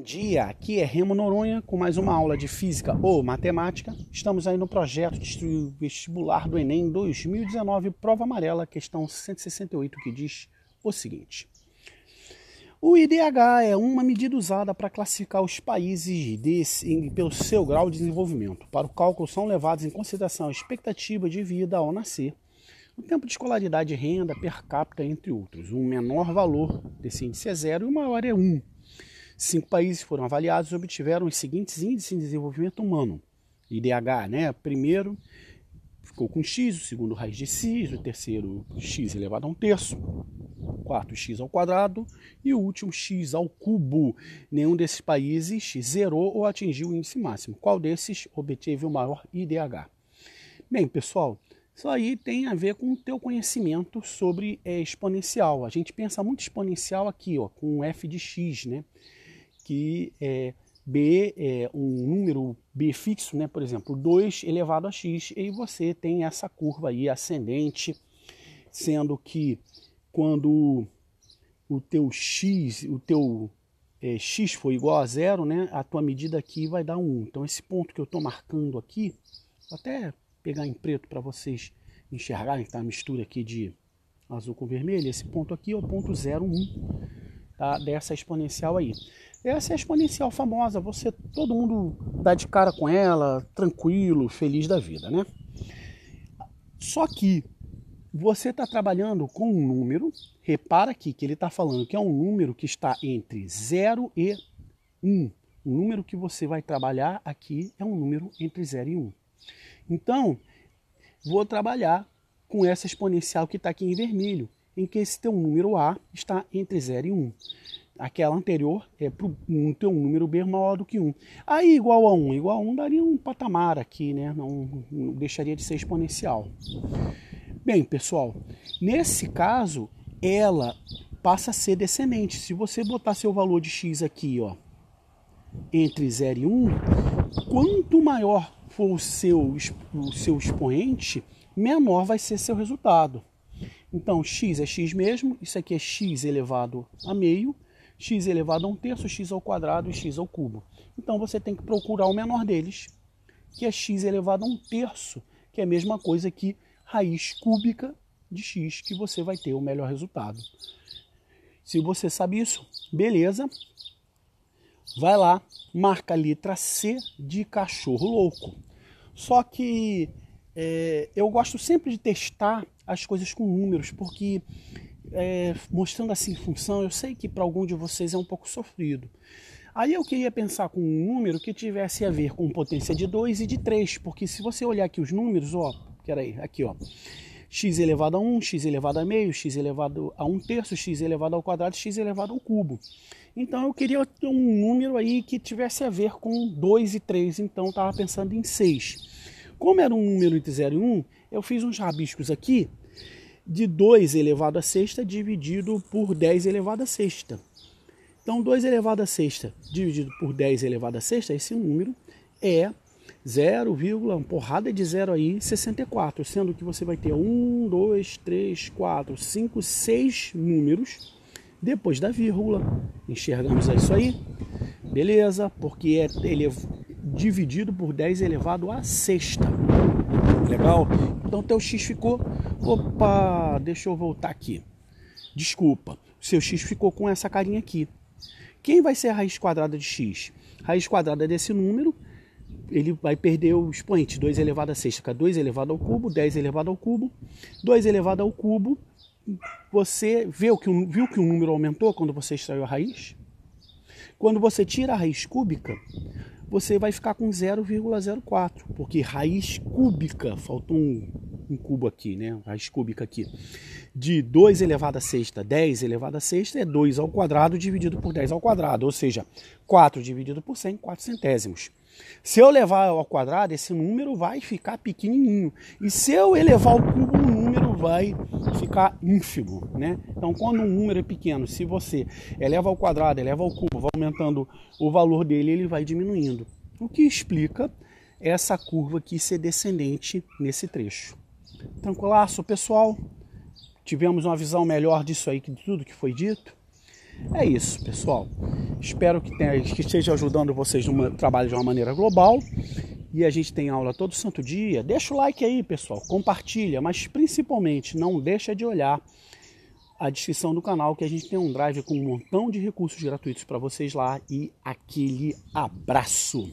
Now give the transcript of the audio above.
dia, aqui é Remo Noronha com mais uma aula de física ou matemática. Estamos aí no projeto de vestibular do Enem 2019, prova amarela, questão 168, que diz o seguinte: O IDH é uma medida usada para classificar os países desse, pelo seu grau de desenvolvimento. Para o cálculo são levados em consideração a expectativa de vida ao nascer, o tempo de escolaridade renda per capita, entre outros. Um menor valor desse índice é zero e o maior é 1. Um. Cinco países foram avaliados e obtiveram os seguintes índices de desenvolvimento humano. IDH, né? Primeiro ficou com x, o segundo raiz de x, o terceiro x elevado a um terço, o quarto x ao quadrado e o último x ao cubo. Nenhum desses países zerou ou atingiu o índice máximo. Qual desses obteve o maior IDH? Bem, pessoal, isso aí tem a ver com o teu conhecimento sobre é, exponencial. A gente pensa muito exponencial aqui, ó, com f de x, né? Que é, b é um número b fixo, né? por exemplo, 2 elevado a x, e você tem essa curva aí ascendente, sendo que quando o teu x, o teu é, x for igual a zero, né, a tua medida aqui vai dar 1. Então esse ponto que eu estou marcando aqui, vou até pegar em preto para vocês enxergarem, tá? A mistura aqui de azul com vermelho, esse ponto aqui é o ponto 01 tá? dessa exponencial aí. Essa é a exponencial famosa, você todo mundo dá de cara com ela, tranquilo, feliz da vida, né? Só que você está trabalhando com um número, repara aqui que ele está falando que é um número que está entre 0 e 1. O número que você vai trabalhar aqui é um número entre 0 e 1. Então, vou trabalhar com essa exponencial que está aqui em vermelho, em que esse teu número A está entre 0 e 1 aquela anterior é para um, ter um número B maior do que 1. Aí igual a 1, igual a 1 daria um patamar aqui, né? Não, não deixaria de ser exponencial. Bem, pessoal, nesse caso, ela passa a ser descendente. Se você botar seu valor de x aqui, ó, entre 0 e 1, quanto maior for o seu, o seu expoente, menor vai ser seu resultado. Então, x é x mesmo, isso aqui é x elevado a meio, x elevado a um terço, x ao quadrado e x ao cubo. Então você tem que procurar o menor deles, que é x elevado a um terço, que é a mesma coisa que raiz cúbica de x, que você vai ter o melhor resultado. Se você sabe isso, beleza. Vai lá, marca a letra C de cachorro louco. Só que é, eu gosto sempre de testar as coisas com números, porque é, mostrando assim função, eu sei que para algum de vocês é um pouco sofrido. Aí eu queria pensar com um número que tivesse a ver com potência de 2 e de 3, porque se você olhar aqui os números, ó, peraí, aqui ó, x elevado a 1, x elevado a meio, x elevado a 1 terço, x elevado ao quadrado, x elevado ao cubo. Então eu queria um número aí que tivesse a ver com 2 e 3, então eu estava pensando em 6. Como era um número entre 0 e 1, eu fiz uns rabiscos aqui de 2 elevado a sexta dividido por 10 elevado a sexta. Então, 2 elevado a sexta dividido por 10 elevado a sexta, esse número é 0, uma porrada de zero aí, 64, sendo que você vai ter 1, 2, 3, 4, 5, 6 números depois da vírgula. Enxergamos isso aí? Beleza, porque é, ele é dividido por 10 elevado a sexta. Legal? Então teu x ficou. Opa, deixa eu voltar aqui. Desculpa, seu x ficou com essa carinha aqui. Quem vai ser a raiz quadrada de x? Raiz quadrada desse número, ele vai perder o expoente, 2 elevado a sexta, é 2 elevado ao cubo, 10 elevado ao cubo. 2 elevado ao cubo, você viu que, viu que o número aumentou quando você extraiu a raiz? Quando você tira a raiz cúbica, você vai ficar com 0,04, porque raiz cúbica, faltou um, um, cubo aqui, né? Raiz cúbica aqui, de 2 elevado a sexta, 10 elevado a sexta é 2 ao quadrado dividido por 10 ao quadrado, ou seja, 4 dividido por 100, 4 centésimos. Se eu levar ao quadrado, esse número vai ficar pequenininho. E se eu elevar ao cubo, o número vai ficar ínfimo, né? Então, quando um número é pequeno, se você eleva ao quadrado, eleva ao cubo, vai aumentando o valor dele, ele vai diminuindo. O que explica essa curva aqui ser descendente nesse trecho. Tranquilaço, pessoal? Tivemos uma visão melhor disso aí que de tudo que foi dito. É isso, pessoal. Espero que, tenha, que esteja ajudando vocês no trabalho de uma maneira global. E a gente tem aula todo santo dia. Deixa o like aí, pessoal. Compartilha, mas principalmente não deixa de olhar a descrição do canal que a gente tem um drive com um montão de recursos gratuitos para vocês lá e aquele abraço.